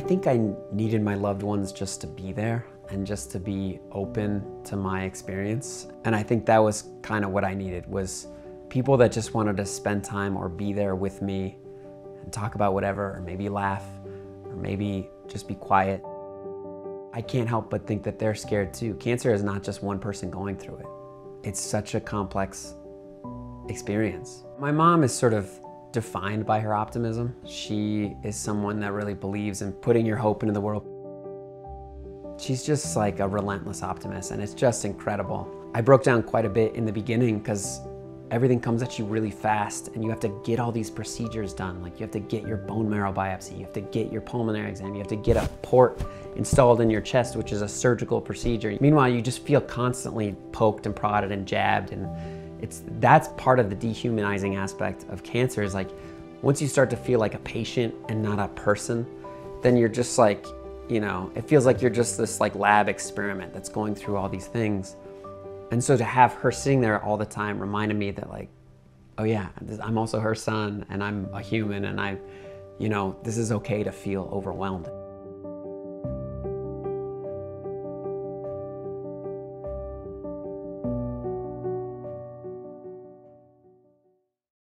think I needed my loved ones just to be there and just to be open to my experience. And I think that was kind of what I needed was people that just wanted to spend time or be there with me and talk about whatever or maybe laugh or maybe just be quiet. I can't help but think that they're scared too. Cancer is not just one person going through it. It's such a complex experience. My mom is sort of defined by her optimism. She is someone that really believes in putting your hope into the world. She's just like a relentless optimist and it's just incredible. I broke down quite a bit in the beginning because everything comes at you really fast and you have to get all these procedures done. Like you have to get your bone marrow biopsy, you have to get your pulmonary exam, you have to get a port installed in your chest, which is a surgical procedure. Meanwhile, you just feel constantly poked and prodded and jabbed and it's that's part of the dehumanizing aspect of cancer is like once you start to feel like a patient and not a person, then you're just like, you know, it feels like you're just this like lab experiment that's going through all these things. And so to have her sitting there all the time reminded me that like, oh yeah, I'm also her son and I'm a human and I, you know, this is okay to feel overwhelmed.